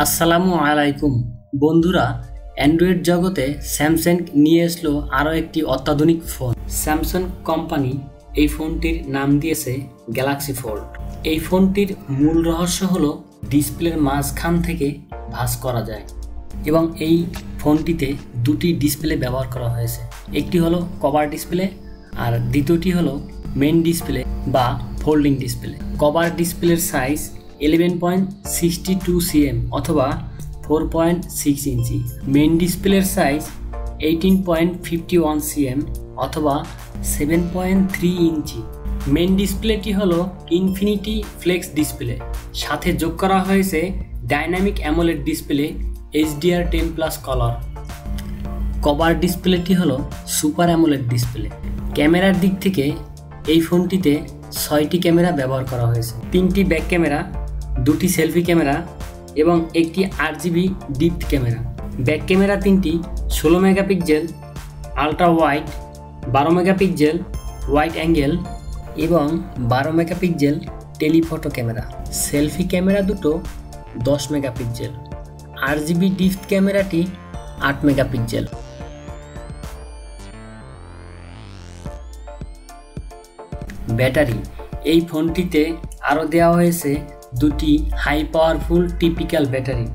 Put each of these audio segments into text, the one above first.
আসসালামু আলাইকুম। বন্ধুরা, অ্যান্ড্রয়েড জগতে স্যামসাং নিয়ে আসলো আরও একটি অত্যাধুনিক ফোন। স্যামসাং কোম্পানি এই ফোনটির নাম দিয়েছে গ্যালাক্সি ফোল্ড। এই ফোনটির মূল রহস্য হলো ডিসপ্লের মাঝখান থেকে ভাস করা যায় এবং এই ফোনটিতে দুটি ডিসপ্লে ব্যবহার করা হয়েছে। একটি হলো কভার ডিসপ্লে আর দ্বিতীয়টি হলো মেন ডিসপ্লে বা ফোল্ডিং ডিসপ্লে। কভার ডিসপ্লের size eleven point sixty two CM অথবা ফোর পয়েন্ট সিক্স ইঞ্চি মেন ডিসপ্লের size eighteen point fifty one CM অথবা সেভেন পয়েন্ট থ্রি ইঞ্চি মেন ডিসপ্লেটি হলো ইনফিনিটি ফ্লেক্স ডিসপ্লে সাথে যোগ করা হয়েছে dynamic AMOLED display HDR ten plus colour cover ডিসপ্লেটি হলো সুপার অ্যামোলেড ডিসপ্লে ক্যামেরার দিক থেকে এই ফোনটিতে ছয়টি ক্যামেরা ব্যবহার করা হয়েছে। তিনটি ব্যাক ক্যামেরা দুটি সেলফি ক্যামেরা এবং একটি আট GB deep camera. Back camera তিনটি ষোলো মেগাপিক্সেল, আলট্রা ওয়াইড, বারো মেগাপিক্সেল, ওয়াইড অ্যাঙ্গেল এবং বারো megapixel telephoto camera. Selfie camera দুটো দশ মেগাপিক্সেল আর জিবি ডিপ ক্যামেরাটি আট মেগাপিক্সেল। ব্যাটারি, এই ফোনটিতে আরও দেওয়া হয়েছে দুটি হাই পাওয়ারফুল টিপিক্যাল ব্যাটারি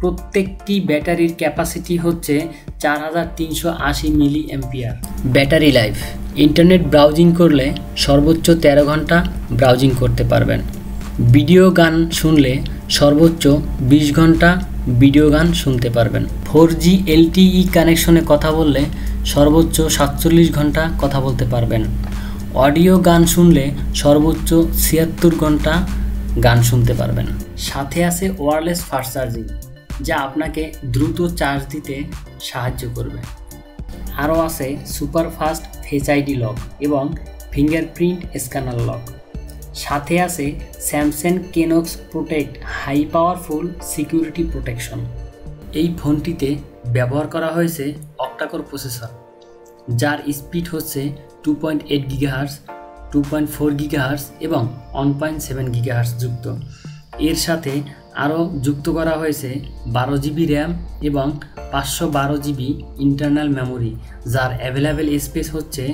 প্রত্যেকটি ব্যাটারির ক্যাপাসিটি হচ্ছে চার হাজার তিনশো আশি milli ampere battery life internet browsing করলে সর্বোচ্চ তেরো ঘণ্টা ব্রাউজিং করতে পারবেন। ভিডিও গান শুনলে সর্বোচ্চ বিশ ঘণ্টা ভিডিও গান শুনতে পারবেন। ফোর জি এলটিই কানেকশনে কথা বললে সর্বোচ্চ সাতচল্লিশ ঘণ্টা কথা বলতে পারবেন। অডিও গান শুনলে সর্বোচ্চ ছিয়াত্তর ঘণ্টা গান শুনতে পারবেন। সাথে আছে ওয়ারলেস ফাস্ট চার্জিং যা আপনাকে দ্রুত চার্জ দিতে সাহায্য করবে। আরও আছে super fast face ID lock এবং ফিঙ্গারপ্রিন্ট স্ক্যানার লক সাথে আছে Samsung Knox protect high powerful security protection এই ফোনটিতে ব্যবহার করা হয়েছে অক্টাকোর প্রসেসর যার স্পিড হচ্ছে two point eight gigahertz two point four gigahertz এবং ওয়ান পয়েন্ট সেভেন গিগাহার্স যুক্ত। এর সাথে আরও যুক্ত করা হয়েছে বারো জিবি র্যাম এবং পাঁচশো বারো জিবি ইন্টারনাল মেমোরি যার অ্যাভেলেবেল স্পেস হচ্ছে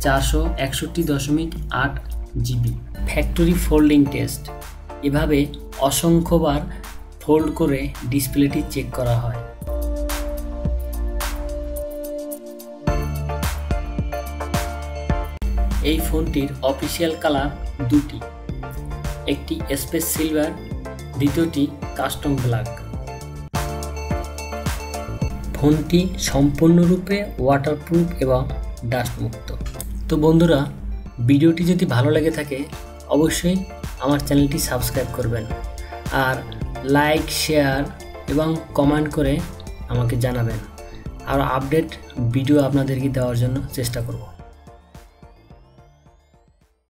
চারশো একষট্টি দশমিক আট জিবি। ফ্যাক্টরি ফোল্ডিং টেস্ট এভাবে অসংখ্যবার ফোল্ড করে ডিসপ্লেটি চেক করা হয়। এই ফোনটির অফিসিয়াল কালার দুটি। একটি স্পেস সিলভার দ্বিতীয়টি কাস্টম ব্ল্যাক ফোনটি সম্পূর্ণরূপে ওয়াটারপ্রুফ এবং ডাস্টমুক্ত তো বন্ধুরা, ভিডিওটি যদি ভালো লেগে থাকে, অবশ্যই আমার চ্যানেলটি সাবস্ক্রাইব করবেন। আর লাইক শেয়ার এবং কমেন্ট করে আমাকে জানাবেন। আর আপডেট ভিডিও আপনাদেরকে দেওয়ার জন্য চেষ্টা করব।